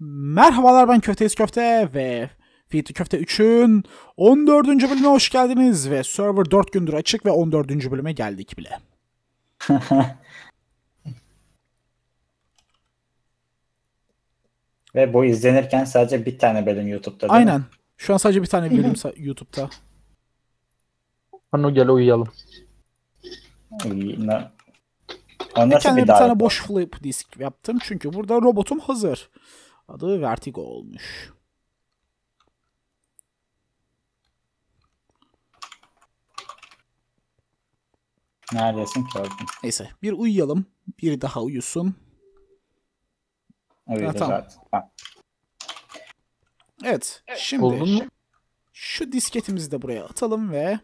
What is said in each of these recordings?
Merhabalar ben Köfteyiz Köfte ve Feedli Köfte 3'ün 14. bölümüne hoş geldiniz ve server 4 gündür açık ve 14. bölüme geldik bile. Ve bu izlenirken sadece bir tane bölüm YouTube'da değil mi? Aynen. Şu an sadece bir tane bölüm YouTube'da. Hanu gel uyuyalım. İyi, na- O Ve nasıl kendime bir bir tane boş flip disk yaptım çünkü burada robotum hazır. Adı Vertigo olmuş. Neredesin ki? Neyse bir uyuyalım. Bir daha uyusun. Uyudu tamam. zaten. Ha. Evet. Şimdi Buldun mu? şu disketimizi de buraya atalım ve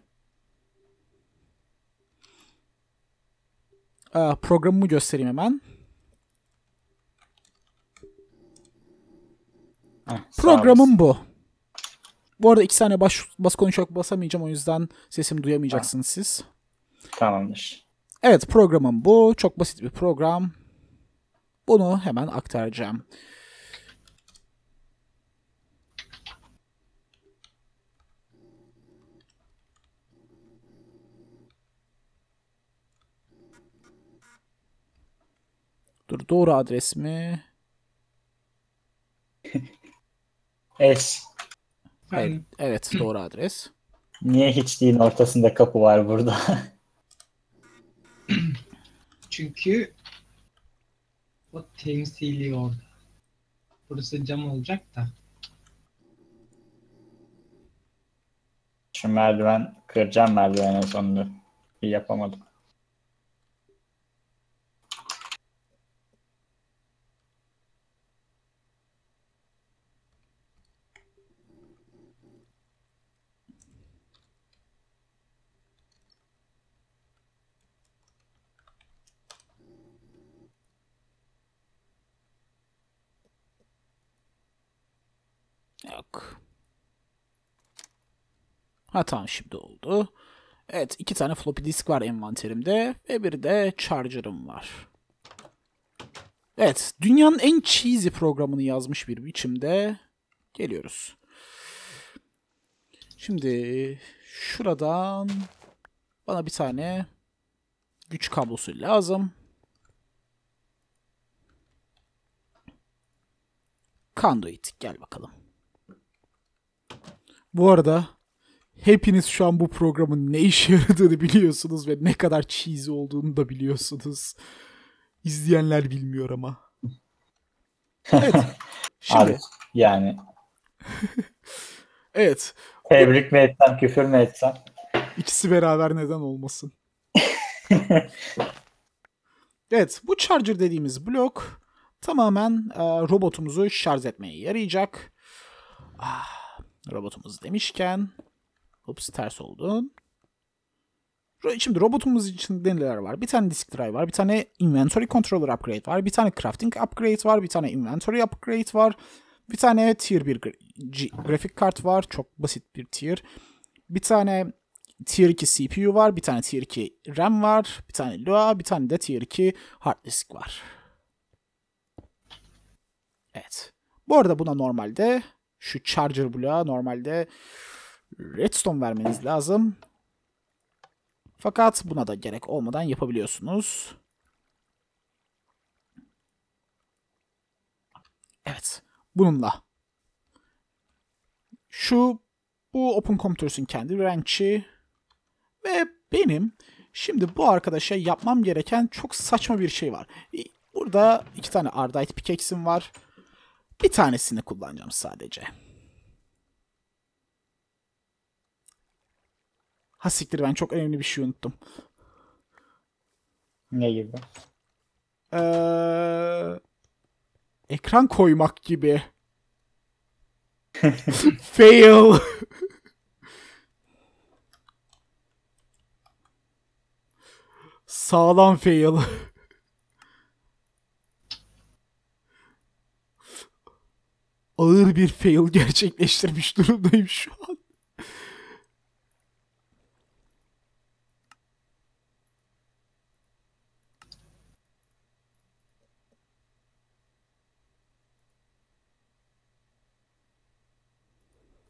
Aa, programımı göstereyim hemen. Programım bu. Bu arada iki tane baş, bas konuşarak basamayacağım o yüzden sesimi duyamayacaksınız siz. Tamamdır. Evet programım bu. Çok basit bir program. Bunu hemen aktaracağım. Dur doğru adres mi? Eş. Evet, evet doğru adres. Niye hiçliğin ortasında kapı var burada? Çünkü o temsili orada. Burası cam olacak da. Şu merdiven kıracağım merdivenin sonunda. Bir yapamadım. Yok. Ha tamam şimdi oldu. Evet iki tane floppy disk var envanterimde ve bir de charger'ım var. Evet dünyanın en cheesy programını yazmış bir biçimde geliyoruz. Şimdi şuradan bana bir tane güç kablosu lazım. Conduit gel bakalım. Bu arada hepiniz şu an bu programın ne işe yaradığını biliyorsunuz ve ne kadar cheesy olduğunu da biliyorsunuz. İzleyenler bilmiyor ama. Evet. Şimdi Abi yani evet. tebrik mi etsem küfür mü etsem? İkisi beraber neden olmasın? Evet, bu charger dediğimiz blok tamamen e, robotumuzu şarj etmeye yarayacak. Ah, robotumuz demişken, ups ters oldu. Şimdi robotumuz için neler var? Bir tane disk drive var, bir tane inventory controller upgrade var, bir tane crafting upgrade var, bir tane inventory upgrade var, bir tane tier 1 gra- G- grafik kart var, çok basit bir tier. Bir tane Tier 2 CPU var, bir tane Tier 2 RAM var, bir tane Lua, bir tane de Tier 2 hard disk var. Evet. Bu arada buna normalde şu charger bloğa normalde redstone vermeniz lazım. Fakat buna da gerek olmadan yapabiliyorsunuz. Evet. Bununla. Şu bu Open Computers'ın kendi branch'i ve benim şimdi bu arkadaşa yapmam gereken çok saçma bir şey var. Burada iki tane Ardite pickaxe'im var. Bir tanesini kullanacağım sadece. Ha siktir ben çok önemli bir şey unuttum. Ne gibi? Ee, ekran koymak gibi. Fail. Sağlam fail. Ağır bir fail gerçekleştirmiş durumdayım şu an.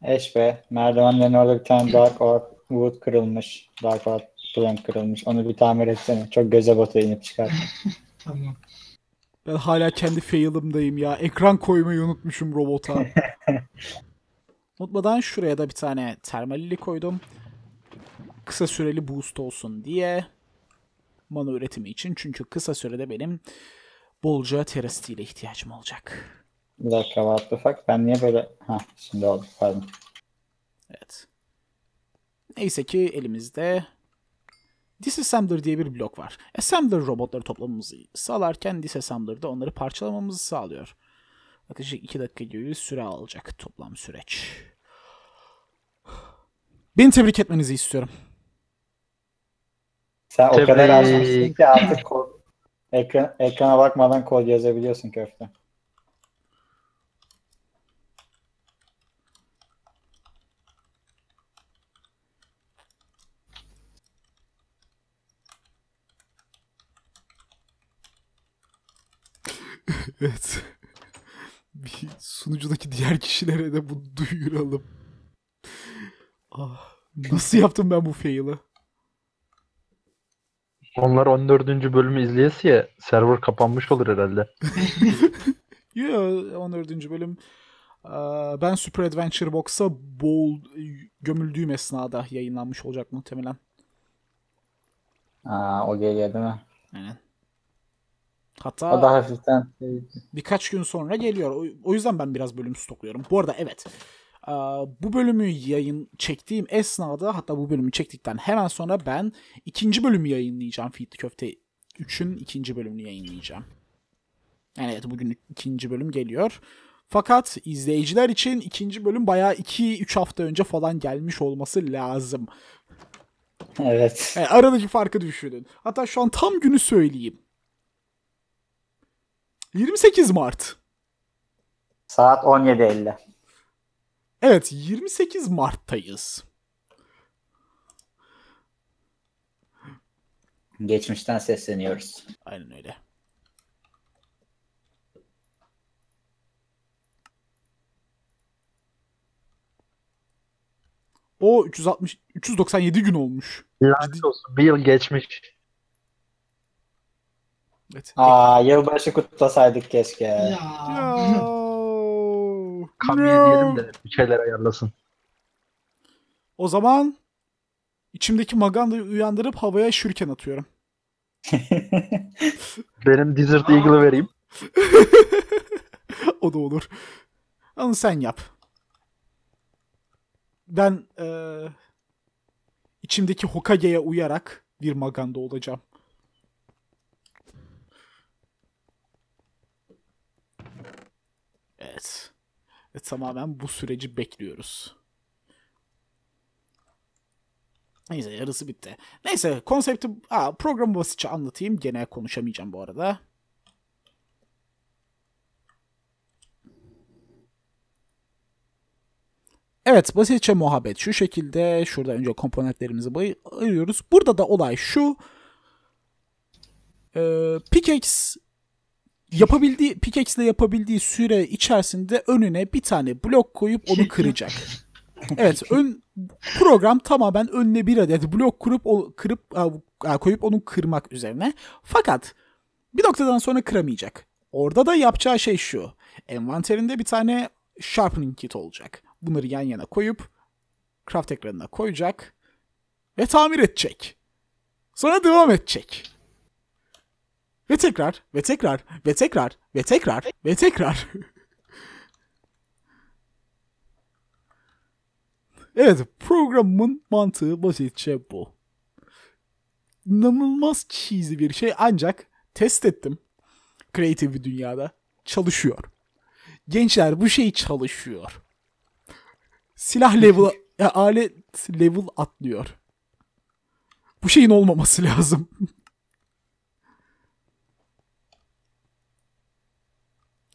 Eş be. Merdivenlerin orada bir tane Dark Orb Wood kırılmış. Dark Orb Plank kırılmış. Onu bir tamir etsene. Çok göze batıyor inip çıkar. Tamam. Ben hala kendi fail'ımdayım ya. Ekran koymayı unutmuşum robota. Unutmadan şuraya da bir tane termalili koydum. Kısa süreli boost olsun diye. Mana üretimi için. Çünkü kısa sürede benim bolca terasity ile ihtiyacım olacak. Bir dakika what the fuck. Ben niye böyle... Ha şimdi oldu. Pardon. Evet. Neyse ki elimizde Disassembler diye bir blok var. Assembler robotları toplamamızı sağlarken Disassembler de onları parçalamamızı sağlıyor. Yaklaşık 2 dakika gibi bir süre alacak toplam süreç. Beni tebrik etmenizi istiyorum. Sen o Tebrik. kadar açmışsın ki artık kod, ekran, ekrana bakmadan kod yazabiliyorsun köfte. Evet. Bir sunucudaki diğer kişilere de bunu duyuralım. Ah, nasıl yaptım ben bu fail'ı? Onlar 14. bölümü izleyesiye server kapanmış olur herhalde. Yo 14. bölüm. Ben Super Adventure Box'a bol gömüldüğüm esnada yayınlanmış olacak muhtemelen. Aa, o geliyor değil mi? Aynen. O Hatta da hafiften birkaç gün sonra geliyor. O, o yüzden ben biraz bölüm stokluyorum. Bu arada evet. Bu bölümü yayın çektiğim esnada hatta bu bölümü çektikten hemen sonra ben ikinci bölümü yayınlayacağım. Feed Köfte 3'ün ikinci bölümünü yayınlayacağım. Yani evet bugün ikinci bölüm geliyor. Fakat izleyiciler için ikinci bölüm bayağı 2-3 hafta önce falan gelmiş olması lazım. Evet. Yani aradaki farkı düşünün. Hatta şu an tam günü söyleyeyim. 28 Mart. Saat 17.50. Evet 28 Mart'tayız. Geçmişten sesleniyoruz. Aynen öyle. O 360 397 gün olmuş. Lanet olsun. Bir yıl geçmiş. Evet. Aa yılbaşı kutlasaydık keşke. Ya. Ya. Kamiye No. diyelim de bir şeyler ayarlasın. O zaman içimdeki magandayı uyandırıp havaya şürken atıyorum. Benim Desert Eagle'ı vereyim. o da olur. Onu sen yap. Ben eee, içimdeki Hokage'ye uyarak bir maganda olacağım. Evet. Ve tamamen bu süreci bekliyoruz. Neyse yarısı bitti. Neyse konsepti, aa, programı basitçe anlatayım. Gene konuşamayacağım bu arada. Evet basitçe muhabbet şu şekilde. Şurada önce komponentlerimizi ayırıyoruz. Burada da olay şu. Ee, pickaxe yapabildiği pickaxe ile yapabildiği süre içerisinde önüne bir tane blok koyup onu kıracak. Evet, ön program tamamen önüne bir adet blok kurup o, kırıp koyup onu kırmak üzerine. Fakat bir noktadan sonra kıramayacak. Orada da yapacağı şey şu. Envanterinde bir tane sharpening kit olacak. Bunları yan yana koyup craft ekranına koyacak ve tamir edecek. Sonra devam edecek. Ve tekrar, ve tekrar, ve tekrar, ve tekrar, ve tekrar. evet, programın mantığı basitçe bu. İnanılmaz cheesy bir şey ancak test ettim. Creative bir dünyada. Çalışıyor. Gençler bu şey çalışıyor. Silah level, alet level atlıyor. Bu şeyin olmaması lazım.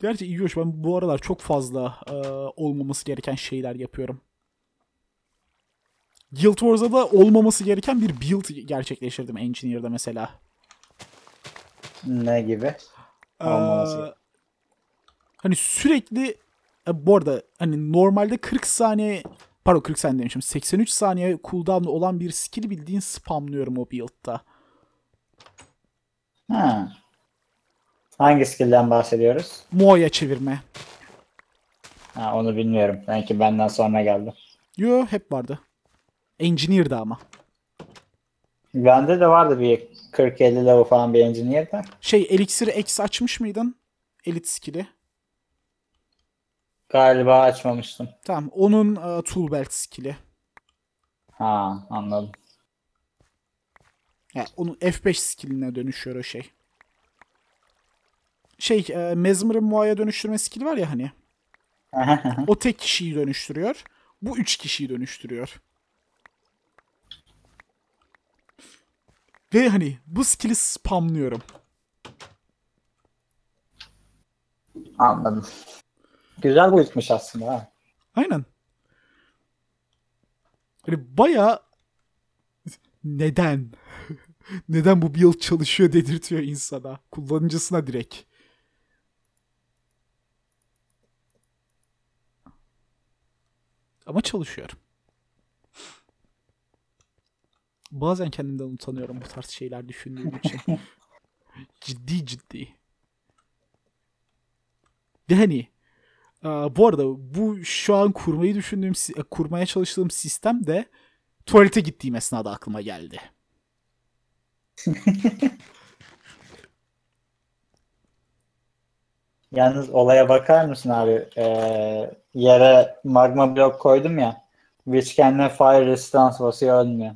Gerçi iyi hoş ben bu aralar çok fazla e, olmaması gereken şeyler yapıyorum. Guild Wars'da da olmaması gereken bir build gerçekleştirdim Engineer'da mesela. Ne gibi? Ee, Olmaması. hani sürekli E, bu arada hani normalde 40 saniye pardon 40 saniye demişim. 83 saniye cooldown olan bir skill bildiğin spamlıyorum o build'da. Ha. Hangi skill'den bahsediyoruz? Mo'ya çevirme. Ha, onu bilmiyorum. Belki benden sonra geldi. Yo hep vardı. Engineer'da ama. Bende de vardı bir 40-50 level falan bir engineer de. Şey Elixir X açmış mıydın? Elite skill'i. Galiba açmamıştım. Tamam. Onun e, tool belt skill'i. Ha anladım. Yani onun F5 skilline dönüşüyor o şey. Şey, e, Mesmer'ın Moa'ya dönüştürme skill'i var ya hani. O tek kişiyi dönüştürüyor. Bu üç kişiyi dönüştürüyor. Ve hani bu skill'i spamlıyorum. Anladım. Güzel boyutmuş aslında ha. Aynen. Hani baya neden? neden bu build çalışıyor dedirtiyor insana. Kullanıcısına direkt. Ama çalışıyor. Bazen kendimden utanıyorum bu tarz şeyler düşündüğüm için. ciddi ciddi. Ve hani Aa, bu arada bu şu an kurmayı düşündüğüm, e, kurmaya çalıştığım sistem de tuvalete gittiğim esnada aklıma geldi. Yalnız olaya bakar mısın abi? Ee, yere magma blok koydum ya. Witch kendine fire resistance basıyor ölmüyor.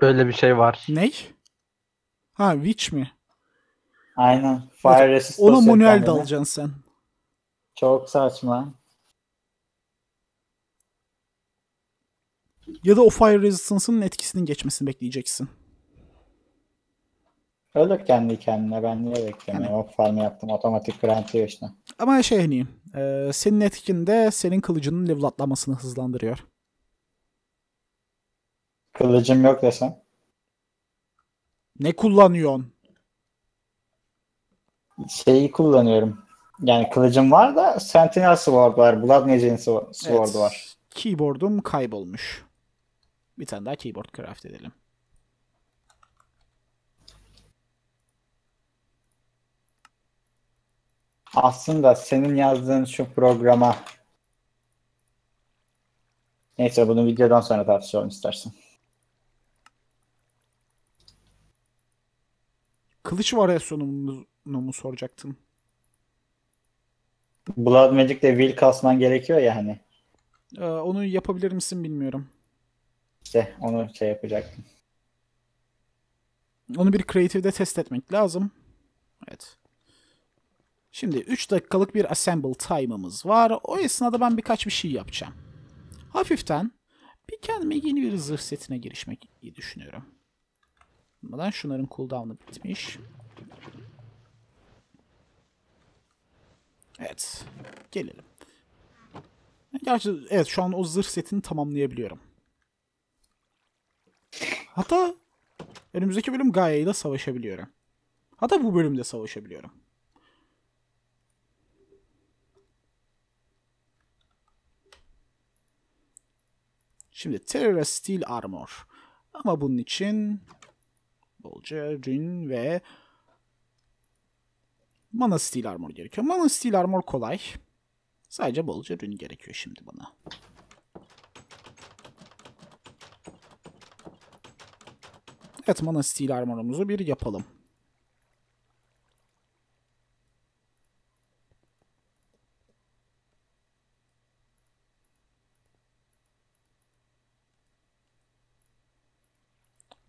Böyle bir şey var. Ney? Ha Witch mi? Aynen. Fire resistance Ona manuel dalacaksın sen. Çok saçma. Ya da o Fire Resistance'ın etkisinin geçmesini bekleyeceksin. Ölür kendi kendine. Ben niye bekliyorum? Yani. ya? O farmı yaptım. Otomatik grantiyor işte. Ama şey hani e, senin etkin de senin kılıcının level atlamasını hızlandırıyor. Kılıcım yok desem. Ne kullanıyorsun? Şeyi kullanıyorum. Yani kılıcım var da Sentinel Sword var. Blood Mage'in Sword Evet, var. Keyboard'um kaybolmuş. Bir tane daha keyboard craft edelim. Aslında senin yazdığın şu programa Neyse bunu videodan sonra tartışalım istersen. Kılıç varyasyonunu mu soracaktın? Blood Magic'te will kasman gerekiyor ya hani. Ee, onu yapabilir misin bilmiyorum. İşte onu şey yapacaktım. Onu bir Creative'de test etmek lazım. Evet. Şimdi 3 dakikalık bir assemble time'ımız var. O esnada ben birkaç bir şey yapacağım. Hafiften bir kendime yeni bir zırh setine girişmek iyi düşünüyorum. Bundan şunların cooldown'ı bitmiş. Evet. Gelelim. Gerçi evet şu an o zırh setini tamamlayabiliyorum. Hatta önümüzdeki bölüm Gaia ile savaşabiliyorum. Hatta bu bölümde savaşabiliyorum. Şimdi Terra Steel Armor. Ama bunun için bolca rün ve Mana Steel Armor gerekiyor. Mana Steel Armor kolay. Sadece bolca rün gerekiyor şimdi bana. Evet Mana Steel Armor'umuzu bir yapalım.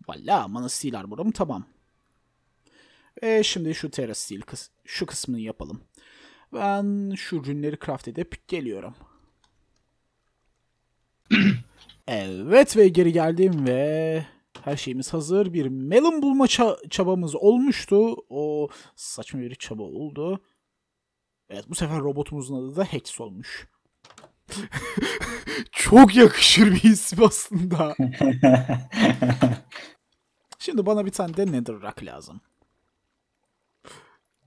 Valla Mana Steel Armor'um tamam. Ve şimdi şu Terra Steel kıs şu kısmını yapalım. Ben şu ürünleri craft edip geliyorum. evet ve geri geldim ve her şeyimiz hazır. Bir melon bulma ça- çabamız olmuştu. O saçma bir çaba oldu. Evet bu sefer robotumuzun adı da Hex olmuş. Çok yakışır bir isim aslında. Şimdi bana bir tane de Netherrack lazım.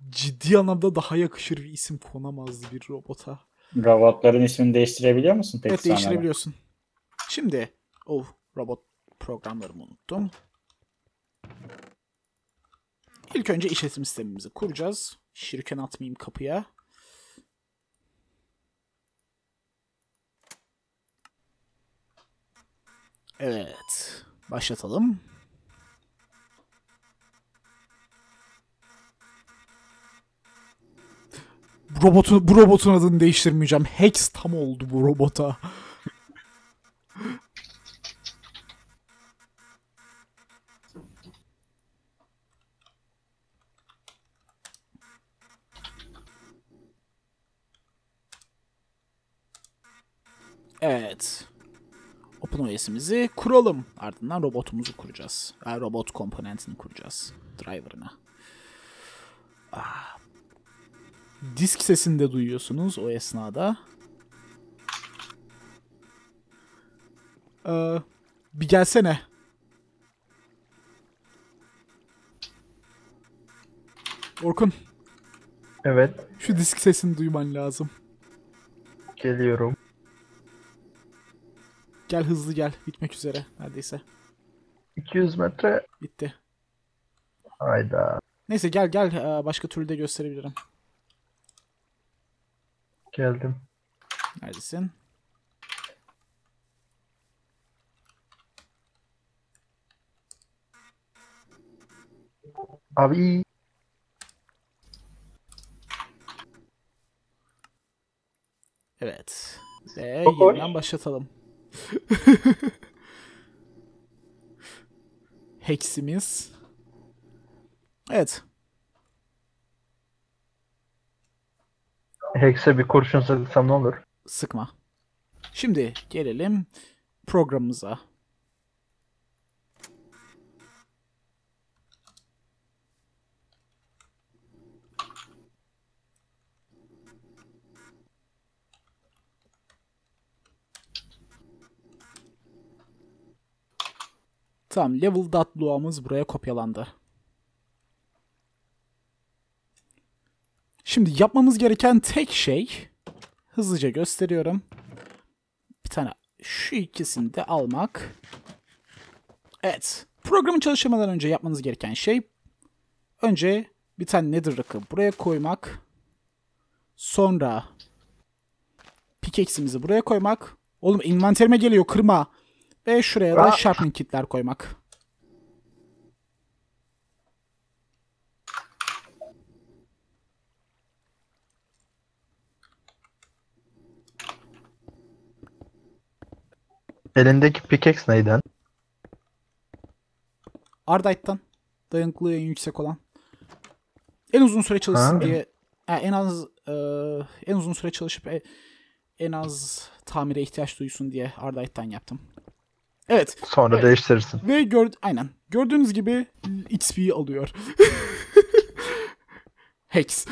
Ciddi anlamda daha yakışır bir isim konamazdı bir robota. Robotların ismini değiştirebiliyor musun peki evet sonra değiştirebiliyorsun. Şimdi oh robot programlarımı unuttum. İlk önce işletim sistemimizi kuracağız. Şirken atmayayım kapıya. Evet. Başlatalım. Robotu, bu robotun adını değiştirmeyeceğim. Hex tam oldu bu robota. Evet. OpenOS'imizi kuralım. Ardından robotumuzu kuracağız. Yani robot komponentini kuracağız. Driver'ını. Ah. Disk sesini de duyuyorsunuz o esnada. Ee, bir gelsene. Orkun, Evet. şu disk sesini duyman lazım. Geliyorum. Gel hızlı gel. Bitmek üzere neredeyse. 200 metre. Bitti. Hayda. Neyse gel gel Ee, başka türlü de gösterebilirim. Geldim. Neredesin? Abi. Evet. Ve yeniden başlatalım. Hex'imiz. Evet. Hex'e bir kurşun sıksam ne olur? Sıkma. Şimdi gelelim programımıza. Tamam, level.lua'mız buraya kopyalandı. Şimdi yapmamız gereken tek şey hızlıca gösteriyorum. Bir tane şu ikisini de almak. Evet. Programın çalışmadan önce yapmanız gereken şey önce bir tane nether rock'ı buraya koymak. Sonra pickaxe'imizi buraya koymak. Oğlum envanterime geliyor kırma. Ve şuraya da sharpening kitler koymak. Elindeki pickaxe neyden? Ardite'dan dayanıklılığı en yüksek olan. En uzun süre çalışsın Ha. diye ha, en az e, en uzun süre çalışıp e- en az tamire ihtiyaç duysun diye Ardite'dan yaptım. Evet Sonra Evet. değiştirirsin. ve gör aynen gördüğünüz gibi XP alıyor. Hex.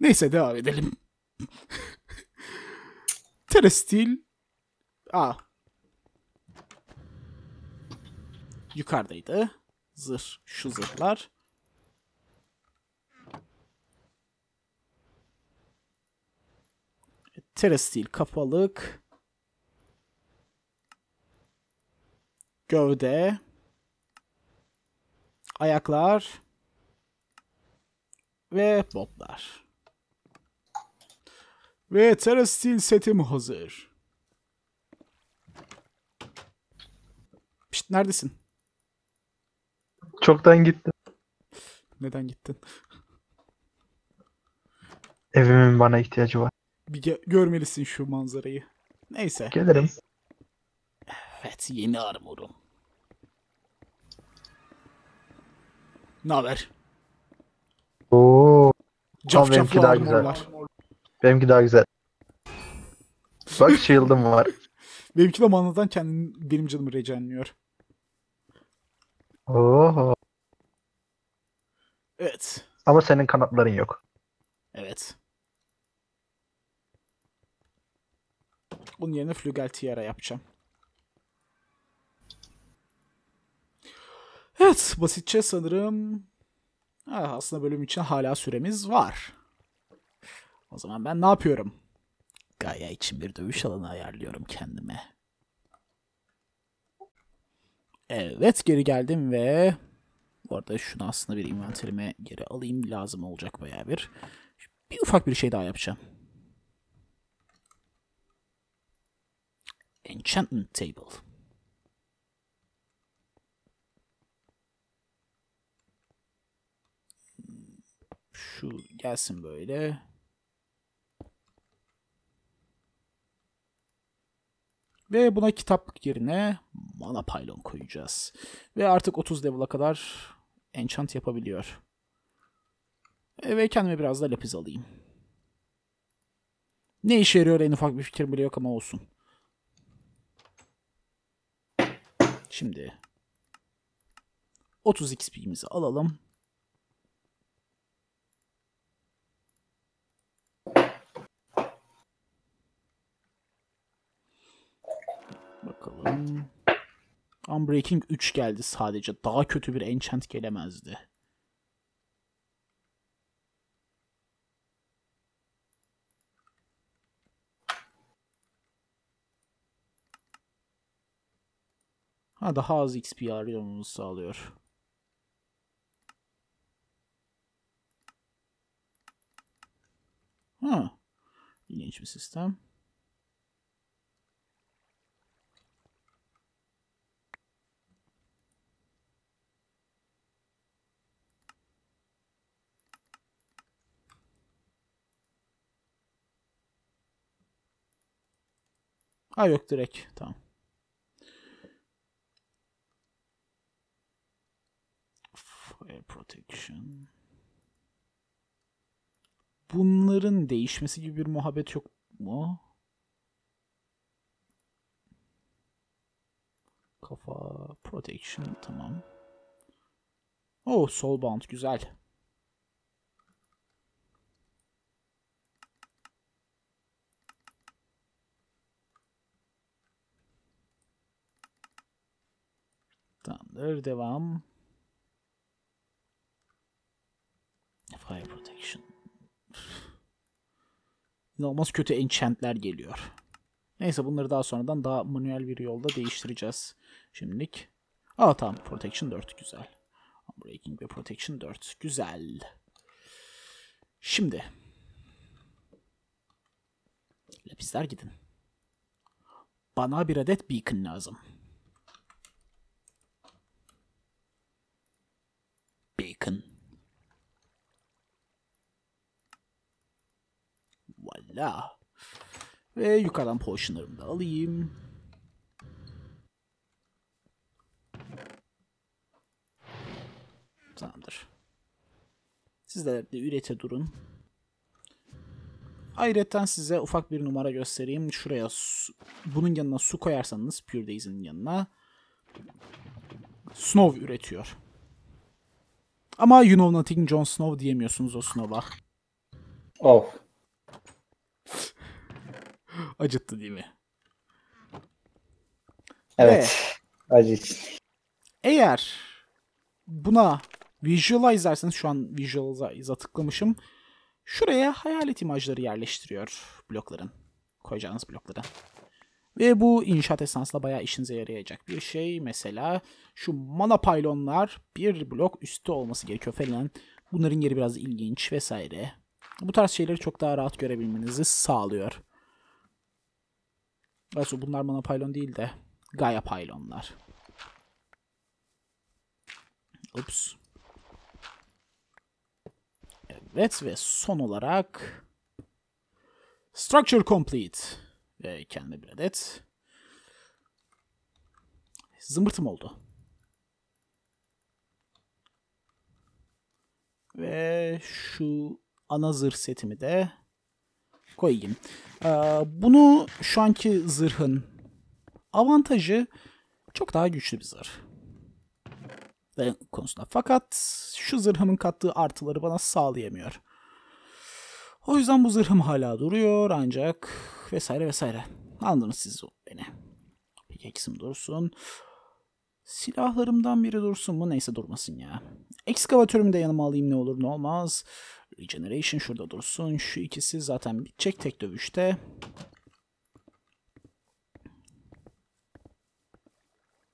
Neyse devam edelim. Terestil Aa. Yukarıdaydı. Zırh. Şu zırhlar. Terestil kapalık. Gövde. Ayaklar. Ve botlar. Ve Terestil setim hazır. Pişt, neredesin? Çoktan gitti. Neden gittin? Evimin bana ihtiyacı var. Bir ge- görmelisin şu manzarayı. Neyse. Gelirim. Evet yeni armorum. Ne haber? Oo, Caf caflı daha güzel. armorlar. Benimki daha güzel. Bak shield'ım var. Benimki de manadan kendim, benim canımı regenliyor. Oho. Evet. Ama senin kanatların yok. Evet. Onun yerine Flügel Tiara yapacağım. Evet, basitçe sanırım Ha, aslında bölüm için hala süremiz var. O zaman ben ne yapıyorum? Gaia için bir dövüş alanı ayarlıyorum kendime. Evet geri geldim ve bu arada şunu aslında bir inventörüme geri alayım. Lazım olacak bayağı bir. Bir ufak bir şey daha yapacağım. Enchantment Table. Şu gelsin böyle. Ve buna kitaplık yerine mana pylon koyacağız. Ve artık 30 level'a kadar enchant yapabiliyor. Ve kendime biraz da lapis alayım. Ne işe yarıyor en ufak bir fikrim bile yok ama olsun. Şimdi 30 XP'mizi alalım. Bakalım. Unbreaking 3 geldi sadece. Daha kötü bir enchant gelemezdi. Ha daha az XP harcamamızı sağlıyor. Ha. İlginç bir sistem. Ha yok direkt. Tamam. Fire protection. Bunların değişmesi gibi bir muhabbet yok mu? Kafa protection tamam. Oh soulbound güzel. Tamamdır devam. Fire protection. İnanılmaz kötü enchantler geliyor. Neyse bunları daha sonradan daha manuel bir yolda değiştireceğiz. Şimdilik. Aa tamam protection 4 güzel. Breaking ve protection 4 güzel. Şimdi. Lapisler gidin. Bana bir adet beacon lazım. Beacon. Voila. Ve yukarıdan potionlarımı da alayım. Tamamdır. Sizler de ürete durun. Ayrıca size ufak bir numara göstereyim. Şuraya bunun yanına su koyarsanız Pure Days'in yanına Snow üretiyor. Ama you know nothing Jon Snow diyemiyorsunuz o Snow'a. Of. Acıttı değil mi? Evet. Acı için. Eğer buna visualize derseniz şu an visualize'a tıklamışım. Şuraya hayalet imajları yerleştiriyor blokların. Koyacağınız blokların. Ve bu inşaat esnasında bayağı işinize yarayacak bir şey. Mesela şu mana pylonlar bir blok üstte olması gerekiyor falan. Bunların yeri biraz ilginç vesaire. Bu tarz şeyleri çok daha rahat görebilmenizi sağlıyor. Aslında bunlar mana pylon değil de Gaia pylonlar. Ups. Evet ve son olarak Structure Complete. Ve kendime bir adet. Zımbırtım oldu. Ve şu ana zırh setimi de koyayım. Ee, bunu şu anki zırhın avantajı çok daha güçlü bir zırh. Ve konusunda. Fakat şu zırhımın kattığı artıları bana sağlayamıyor. O yüzden bu zırhım hala duruyor ancak vesaire vesaire. Anladınız siz beni. Pickaxe'im dursun. Silahlarımdan biri dursun mu? Neyse durmasın ya. Ekskavatörümü de yanıma alayım ne olur ne olmaz. Regeneration şurada dursun. Şu ikisi zaten bitecek tek dövüşte.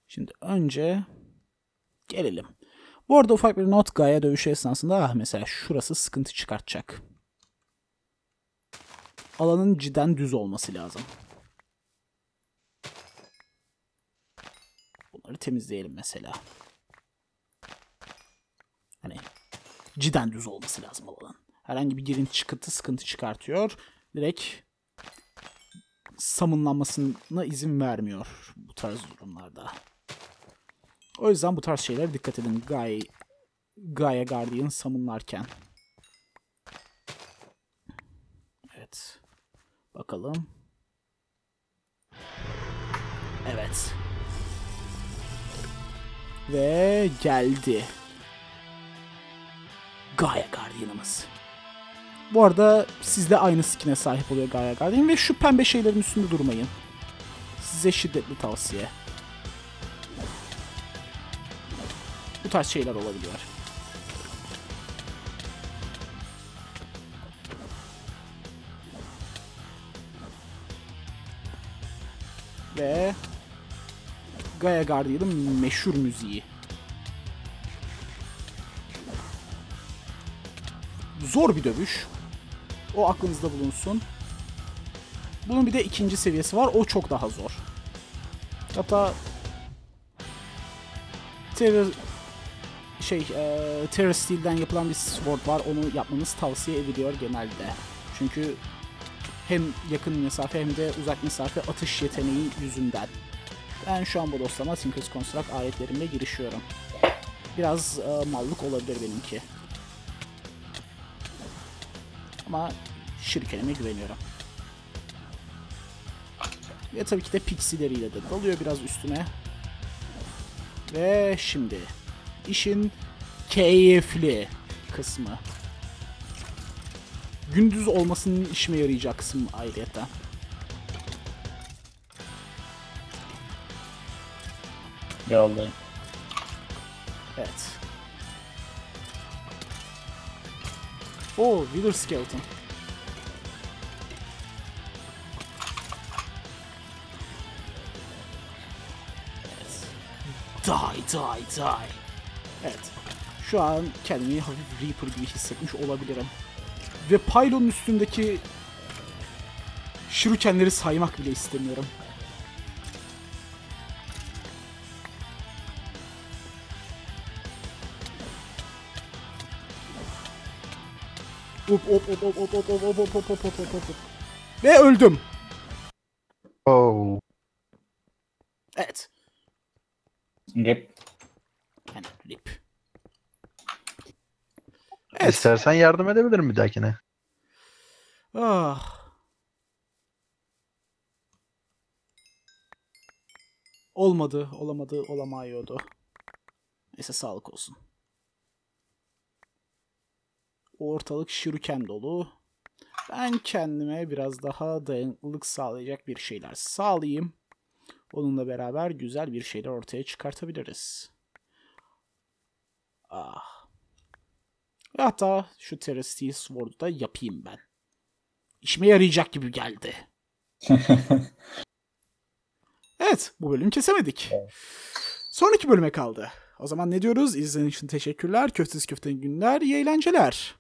Şimdi önce gelelim. Bu arada ufak bir not Gaia dövüşü esnasında ah mesela şurası sıkıntı çıkartacak. Alanın cidden düz olması lazım. Bunları temizleyelim mesela. Hani cidden düz olması lazım alanın. Herhangi bir girinti çıkıntı sıkıntı çıkartıyor. Direkt samınlanmasına izin vermiyor bu tarz durumlarda. O yüzden bu tarz şeylere dikkat edin. Gaia, Gaia Guardian samınlarken. Evet. Bakalım. Evet. Ve geldi. Gaia Guardian'ımız. Bu arada siz de aynı skin'e sahip oluyor Gaia Guardian ve şu pembe şeylerin üstünde durmayın. Size şiddetli tavsiye. Bu tarz şeyler olabiliyor. Ve Gaia Guardian'ın meşhur müziği. Zor bir dövüş. O aklınızda bulunsun. Bunun bir de ikinci seviyesi var. O çok daha zor. Hatta Terror şey e, Terror Steel'den yapılan bir sword var. Onu yapmanız tavsiye ediliyor genelde. Çünkü hem yakın mesafe hem de uzak mesafe atış yeteneği yüzünden. Ben şu an bu dostlama Tinker's Construct aletlerimle girişiyorum. Biraz e, mallık olabilir benimki. Ama şirkenime güveniyorum. Ve tabii ki de pixileriyle de dalıyor biraz üstüne. Ve şimdi işin keyifli kısmı. Gündüz olmasının işime yarayacak kısım ayrıyeten. Yoldayım. Evet. Oo, Wither Skeleton. Evet. Die, die, die. Evet. Şu an kendimi hafif Reaper gibi hissetmiş olabilirim. Ve Pylon'un üstündeki şurukenleri saymak bile istemiyorum. Hop hop hop hop hop hop hop hop hop hop hop hop hop hop. Ve öldüm. Oh. Evet. Rip. Yani rip. Evet. İstersen yardım edebilirim bir dahakine. Ah. Olmadı, olamadı, olamıyordu. Neyse sağlık olsun. Ortalık şuruken dolu. Ben kendime biraz daha dayanıklılık sağlayacak bir şeyler sağlayayım. Onunla beraber güzel bir şeyler ortaya çıkartabiliriz. Ah. Ve hatta şu Terrasteel Sword'u da yapayım ben. İşime yarayacak gibi geldi. evet, bu bölümü kesemedik. Sonraki bölüme kaldı. O zaman ne diyoruz? İzlediğiniz için teşekkürler. Köftesiz köftenin günler, iyi eğlenceler.